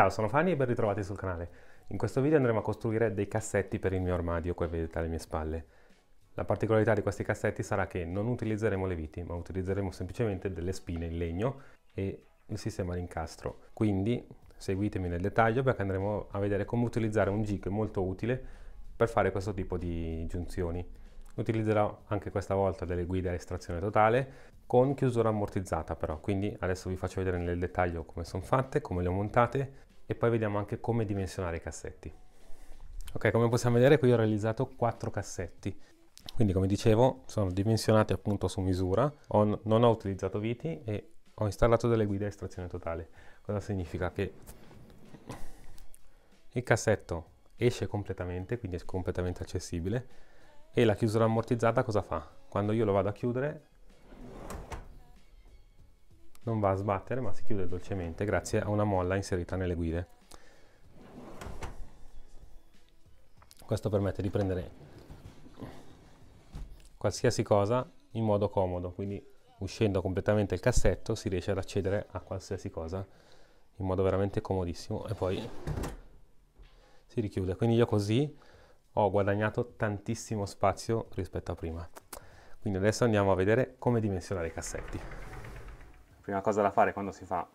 Ciao, sono Fanny e ben ritrovati sul canale. In questo video andremo a costruire dei cassetti per il mio armadio che vedete alle mie spalle. La particolarità di questi cassetti sarà che non utilizzeremo le viti, ma utilizzeremo semplicemente delle spine in legno e il sistema di incastro. Quindi seguitemi nel dettaglio perché andremo a vedere come utilizzare un jig molto utile per fare questo tipo di giunzioni. Utilizzerò anche questa volta delle guide a estrazione totale con chiusura ammortizzata però, quindi adesso vi faccio vedere nel dettaglio come sono fatte, come le ho montate e poi vediamo anche come dimensionare i cassetti. Ok, come possiamo vedere qui ho realizzato quattro cassetti, quindi come dicevo sono dimensionati appunto su misura, ho, non ho utilizzato viti e ho installato delle guide a estrazione totale. Cosa significa? Che il cassetto esce completamente, quindi è completamente accessibile e la chiusura ammortizzata cosa fa? Quando io lo vado a chiudere non va a sbattere ma si chiude dolcemente grazie a una molla inserita nelle guide. Questo permette di prendere qualsiasi cosa in modo comodo, quindi uscendo completamente il cassetto si riesce ad accedere a qualsiasi cosa in modo veramente comodissimo e poi si richiude. Quindi io così ho guadagnato tantissimo spazio rispetto a prima. Quindi adesso andiamo a vedere come dimensionare i cassetti prima cosa da fare quando si fa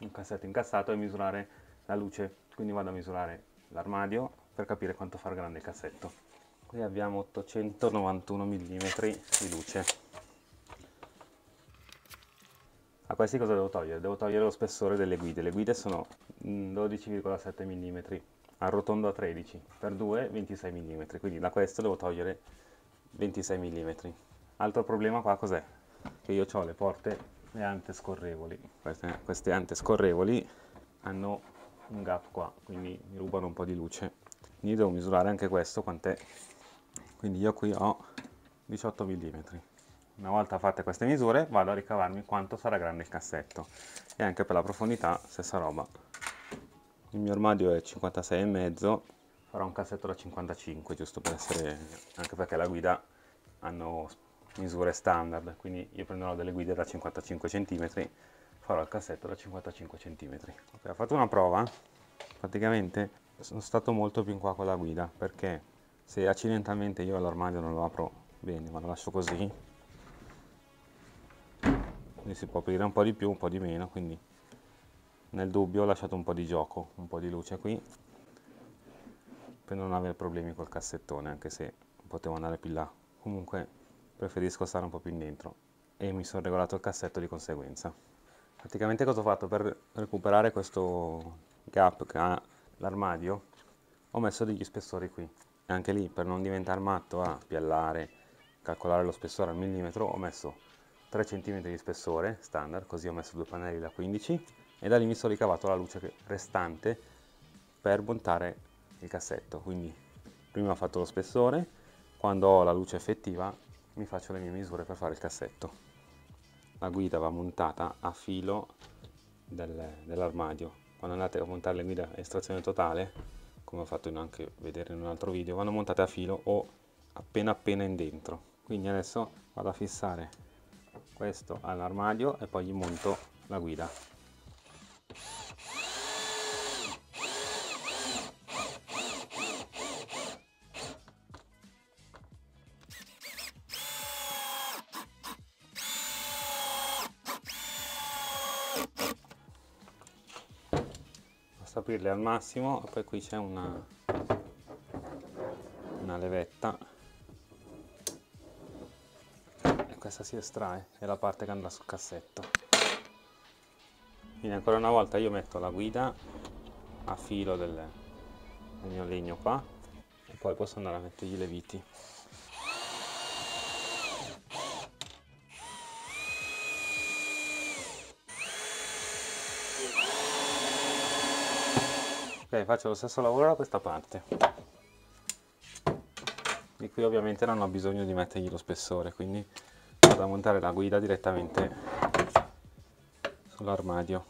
un cassetto incassato è misurare la luce, quindi vado a misurare l'armadio per capire quanto far grande il cassetto. Qui abbiamo 891 mm di luce. A questi cosa devo togliere? Devo togliere lo spessore delle guide. Le guide sono 12,7 mm, arrotondo a 13, per 2 26 mm, quindi da questo devo togliere 26 mm. Altro problema qua cos'è? Che io ho le porte le ante scorrevoli. Queste, queste ante scorrevoli hanno un gap qua, quindi mi rubano un po' di luce. Quindi devo misurare anche questo quant'è. Quindi io qui ho 18 mm. Una volta fatte queste misure vado a ricavarmi quanto sarà grande il cassetto e anche per la profondità stessa roba. Il mio armadio è 56,5, farò un cassetto da 55 giusto per essere, anche perché la guida hanno misure standard, quindi io prenderò delle guide da 55 cm, farò il cassetto da 55 cm. Okay, ho fatto una prova, praticamente sono stato molto più in qua con la guida, perché se accidentalmente io l'armadio non lo apro bene, ma lo lascio così, quindi si può aprire un po' di più, un po' di meno, quindi nel dubbio ho lasciato un po' di gioco, un po' di luce qui, per non avere problemi col cassettone, anche se potevo andare più là. Comunque preferisco stare un po' più in dentro e mi sono regolato il cassetto di conseguenza. Praticamente cosa ho fatto per recuperare questo gap che ha l'armadio? Ho messo degli spessori qui. E anche lì per non diventare matto a piallare, calcolare lo spessore al millimetro, ho messo 3 cm di spessore standard, così ho messo due pannelli da 15 e da lì mi sono ricavato la luce restante per montare il cassetto. Quindi prima ho fatto lo spessore, quando ho la luce effettiva mi faccio le mie misure per fare il cassetto. La guida va montata a filo del, dell'armadio. Quando andate a montare le guide a estrazione totale, come ho fatto anche vedere in un altro video, vanno montate a filo o appena appena in dentro. Quindi adesso vado a fissare questo all'armadio e poi gli monto la guida. Aprirle al massimo poi qui c'è una, una levetta. E questa si estrae è la parte che andrà sul cassetto. Quindi ancora una volta io metto la guida a filo del mio legno qua e poi posso andare a mettergli le viti faccio lo stesso lavoro da questa parte. Di qui ovviamente non ho bisogno di mettergli lo spessore quindi vado a montare la guida direttamente sull'armadio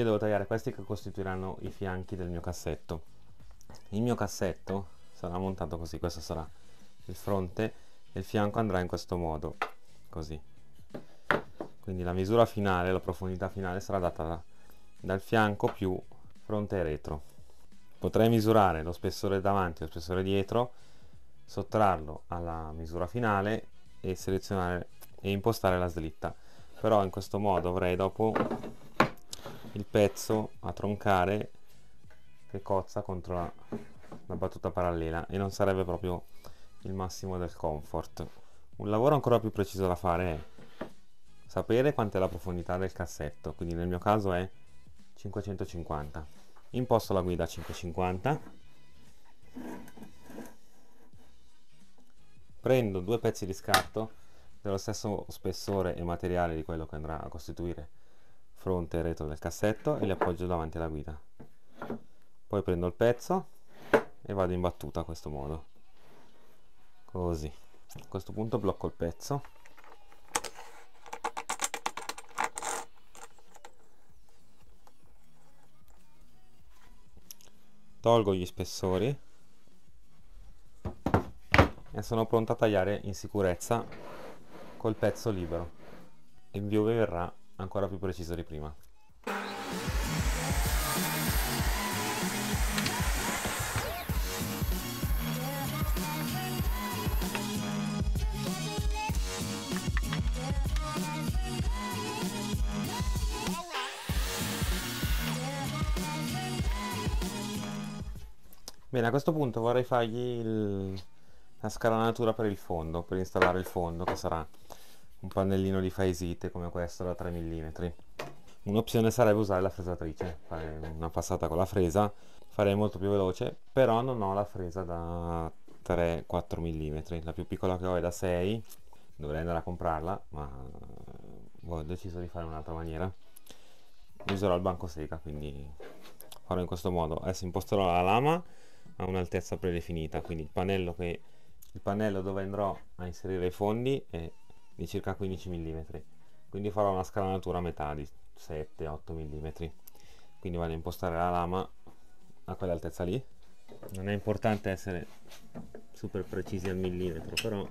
io devo tagliare questi che costituiranno i fianchi del mio cassetto. Il mio cassetto sarà montato così questo sarà il fronte e il fianco andrà in questo modo così. Quindi la misura finale la profondità finale sarà data da, dal fianco più fronte e retro. Potrei misurare lo spessore davanti e lo spessore dietro sottrarlo alla misura finale e selezionare e impostare la slitta. Però in questo modo avrei dopo il pezzo a troncare che cozza contro la, la battuta parallela e non sarebbe proprio il massimo del comfort. Un lavoro ancora più preciso da fare è sapere quant'è la profondità del cassetto quindi nel mio caso è 550 imposto la guida a 550 prendo due pezzi di scarto dello stesso spessore e materiale di quello che andrà a costituire fronte e retro del cassetto e li appoggio davanti alla guida. Poi prendo il pezzo e vado in battuta a questo modo. Così. A questo punto blocco il pezzo. Tolgo gli spessori. E sono pronto a tagliare in sicurezza col pezzo libero. Il video verrà ancora più preciso di prima. Bene, a questo punto vorrei fargli il, la scalanatura per il fondo, per installare il fondo, che sarà un pannellino di faesite come questo da 3 mm. Un'opzione sarebbe usare la fresatrice, fare una passata con la fresa, farei molto più veloce, però non ho la fresa da 3-4 mm, la più piccola che ho è da 6, dovrei andare a comprarla, ma ho deciso di fare un'altra maniera. Userò il banco sega, quindi farò in questo modo. Adesso imposterò la lama a un'altezza predefinita quindi il pannello, che, il pannello dove andrò a inserire i fondi è di circa 15 mm quindi farò una scalanatura a metà di 7-8 mm quindi vado a impostare la lama a quell'altezza lì. Non è importante essere super precisi al millimetro però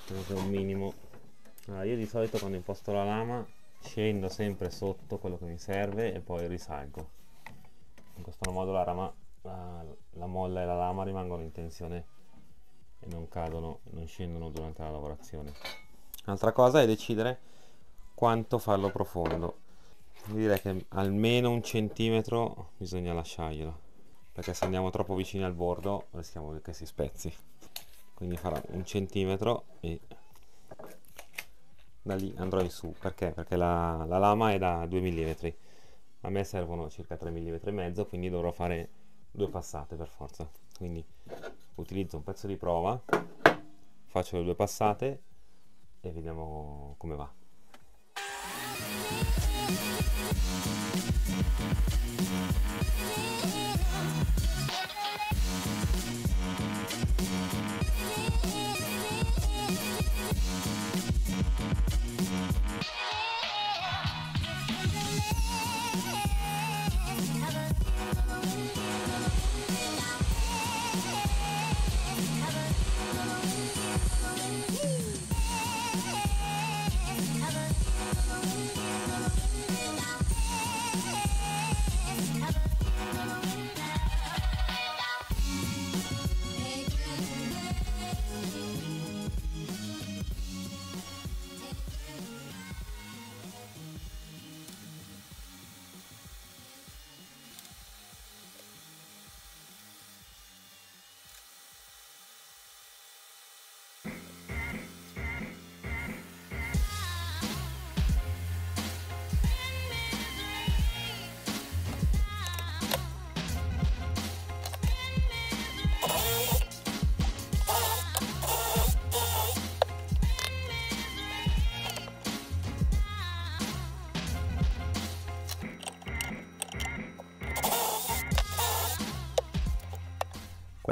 diciamo che un minimo. Allora, io di solito quando imposto la lama scendo sempre sotto quello che mi serve e poi risalgo. In questo modo la rama la, la molla e la lama rimangono in tensione e non cadono, non scendono durante la lavorazione. Altra cosa è decidere quanto farlo profondo. Direi che almeno un centimetro bisogna lasciarglielo perché se andiamo troppo vicini al bordo rischiamo che si spezzi. Quindi farò un centimetro e da lì andrò in su perché? Perché la, la lama è da 2 mm. A me servono circa 3 mm e mezzo, quindi dovrò fare due passate per forza quindi utilizzo un pezzo di prova faccio le due passate e vediamo come va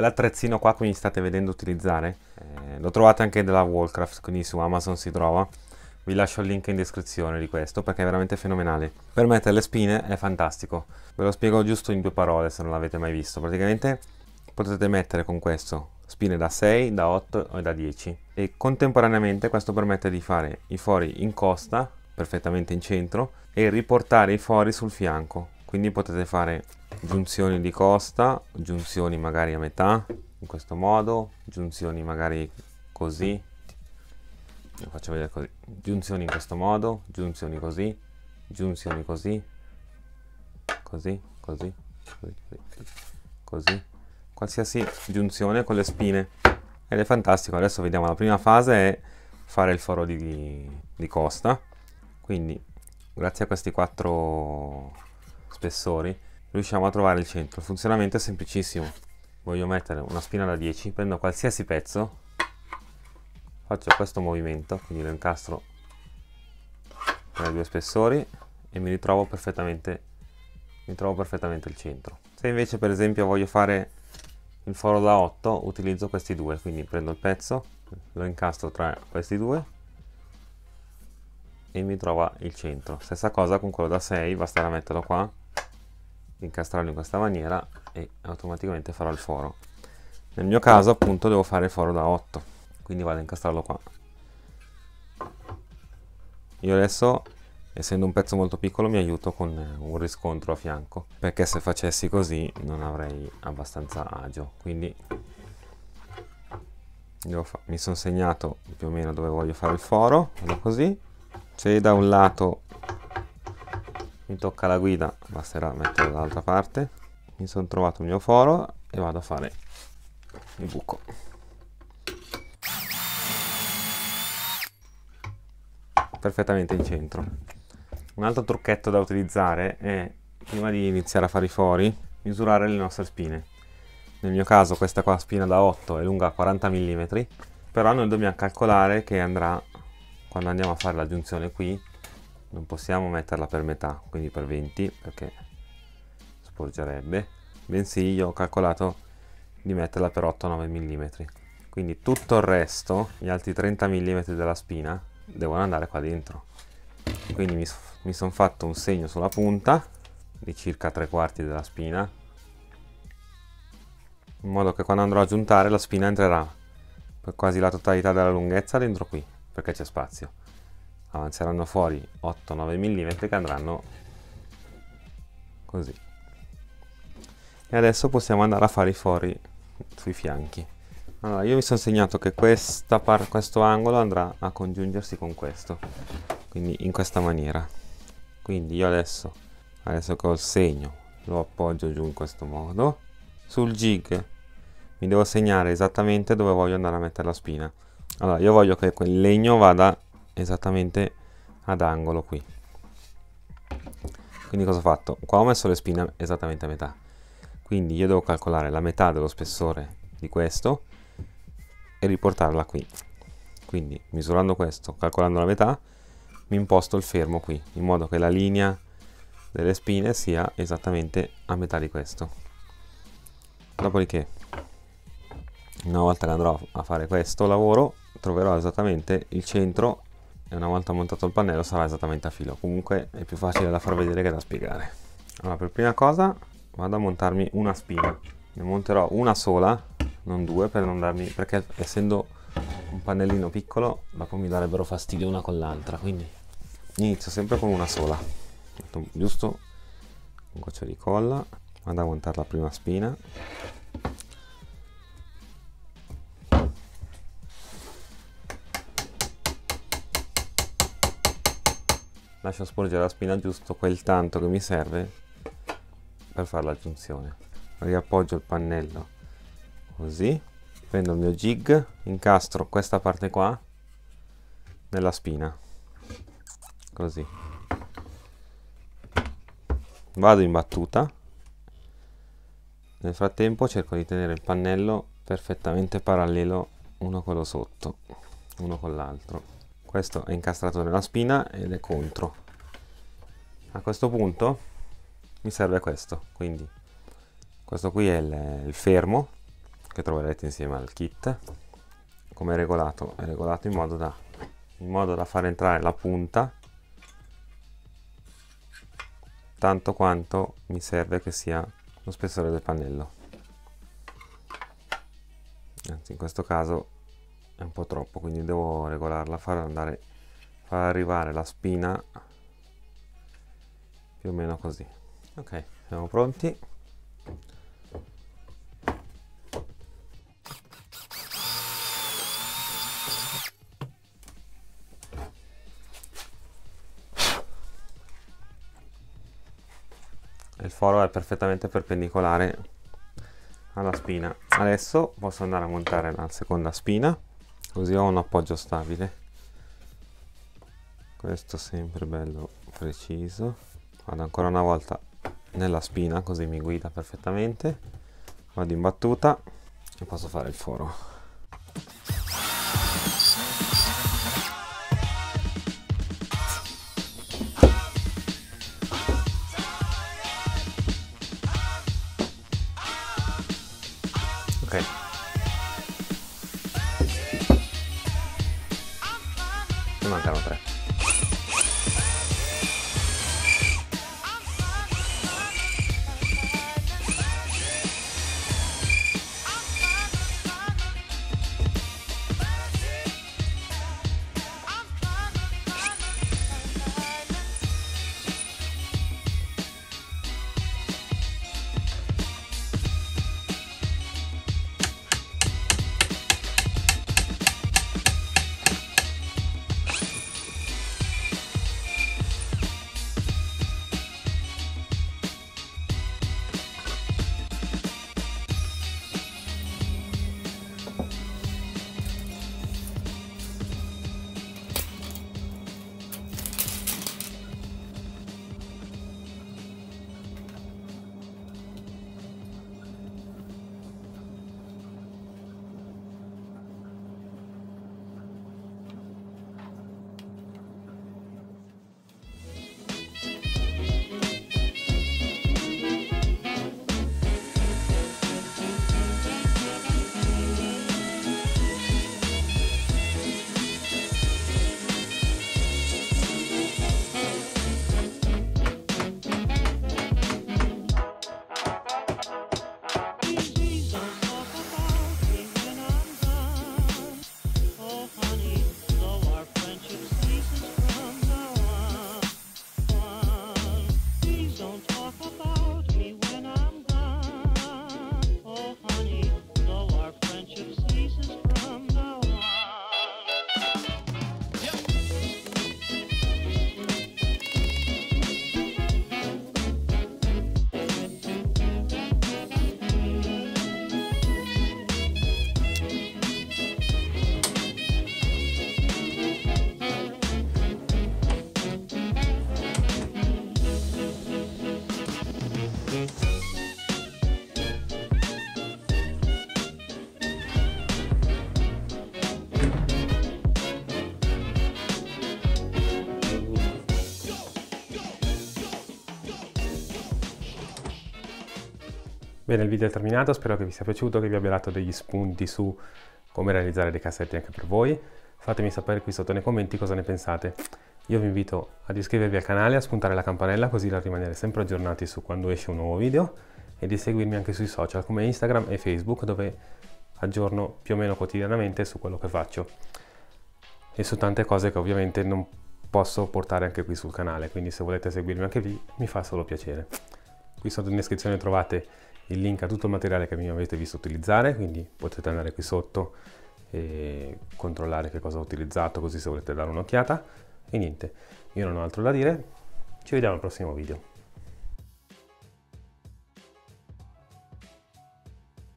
Quell'attrezzino qua che mi state vedendo utilizzare, eh, lo trovate anche della Wallcraft, quindi su Amazon si trova, vi lascio il link in descrizione di questo perché è veramente fenomenale. Per mettere le spine è fantastico. Ve lo spiego giusto in due parole se non l'avete mai visto. Praticamente potete mettere con questo spine da 6, da 8 e da 10 e contemporaneamente questo permette di fare i fori in costa, perfettamente in centro, e riportare i fori sul fianco. Quindi potete fare giunzioni di costa, giunzioni magari a metà, in questo modo, giunzioni magari così, lo faccio vedere così. Giunzioni in questo modo giunzioni così giunzioni così così così così, così. qualsiasi giunzione con le spine. Ed è fantastico. Adesso vediamo la prima fase è fare il foro di, di costa. Quindi grazie a questi quattro spessori riusciamo a trovare il centro. Il funzionamento è semplicissimo. Voglio mettere una spina da 10 prendo qualsiasi pezzo faccio questo movimento quindi lo incastro tra i due spessori e mi ritrovo perfettamente mi trovo perfettamente il centro. Se invece per esempio voglio fare il foro da 8 utilizzo questi due quindi prendo il pezzo lo incastro tra questi due e mi trova il centro. Stessa cosa con quello da 6 basterà metterlo qua incastrarlo in questa maniera e automaticamente farò il foro. Nel mio caso appunto devo fare il foro da 8 quindi vado a incastrarlo qua. Io adesso essendo un pezzo molto piccolo mi aiuto con un riscontro a fianco perché se facessi così non avrei abbastanza agio. Quindi mi sono segnato più o meno dove voglio fare il foro così. Se da un lato mi tocca la guida basterà mettere dall'altra parte mi sono trovato il mio foro e vado a fare il buco perfettamente in centro. Un altro trucchetto da utilizzare è, prima di iniziare a fare i fori, misurare le nostre spine. Nel mio caso questa qua spina da 8 è lunga 40 mm, però noi dobbiamo calcolare che andrà, quando andiamo a fare la giunzione qui, non possiamo metterla per metà, quindi per 20, perché sporgerebbe, bensì io ho calcolato di metterla per 8-9 mm. Quindi tutto il resto, gli altri 30 mm della spina, devono andare qua dentro. Quindi mi, mi sono fatto un segno sulla punta di circa tre quarti della spina in modo che quando andrò a giuntare la spina entrerà per quasi la totalità della lunghezza dentro qui perché c'è spazio avanzeranno fuori 8-9 mm che andranno così. E adesso possiamo andare a fare i fori sui fianchi. Allora io mi sono segnato che questo angolo andrà a congiungersi con questo quindi in questa maniera. Quindi io adesso adesso che ho il segno lo appoggio giù in questo modo. Sul jig mi devo segnare esattamente dove voglio andare a mettere la spina. Allora io voglio che quel legno vada esattamente ad angolo qui. Quindi cosa ho fatto? Qua ho messo le spine esattamente a metà. Quindi io devo calcolare la metà dello spessore di questo e riportarla qui. Quindi misurando questo calcolando la metà mi imposto il fermo qui in modo che la linea delle spine sia esattamente a metà di questo. Dopodiché una volta che andrò a fare questo lavoro troverò esattamente il centro e una volta montato il pannello sarà esattamente a filo. Comunque è più facile da far vedere che da spiegare. Allora per prima cosa vado a montarmi una spina. Ne monterò una sola non due per non darmi perché essendo un pannellino piccolo dopo mi darebbero fastidio una con l'altra quindi inizio sempre con una sola. Giusto un goccio di colla vado a montare la prima spina lascio sporgere la spina giusto quel tanto che mi serve per fare la giunzione riappoggio il pannello. Così prendo il mio jig incastro questa parte qua nella spina. Così. Vado in battuta. Nel frattempo cerco di tenere il pannello perfettamente parallelo uno quello sotto uno con l'altro questo è incastrato nella spina ed è contro. A questo punto mi serve questo quindi questo qui è il, il fermo che troverete insieme al kit. Come è regolato? È regolato in modo da in modo da far entrare la punta tanto quanto mi serve che sia lo spessore del pannello. Anzi in questo caso è un po' troppo quindi devo regolarla far andare far arrivare la spina più o meno così. Ok siamo pronti. Il foro è perfettamente perpendicolare alla spina. Adesso posso andare a montare la seconda spina così ho un appoggio stabile. Questo sempre bello preciso. Vado ancora una volta nella spina così mi guida perfettamente. Vado in battuta e posso fare il foro Bene, il video è terminato, spero che vi sia piaciuto, che vi abbia dato degli spunti su come realizzare dei cassetti anche per voi. Fatemi sapere qui sotto nei commenti cosa ne pensate. Io vi invito ad iscrivervi al canale, a spuntare la campanella così da rimanere sempre aggiornati su quando esce un nuovo video e di seguirmi anche sui social come Instagram e Facebook dove aggiorno più o meno quotidianamente su quello che faccio e su tante cose che ovviamente non posso portare anche qui sul canale, quindi se volete seguirmi anche lì mi fa solo piacere. Qui sotto in descrizione trovate il link a tutto il materiale che mi avete visto utilizzare, quindi potete andare qui sotto e controllare che cosa ho utilizzato, così se volete dare un'occhiata. E niente, io non ho altro da dire, ci vediamo al prossimo video.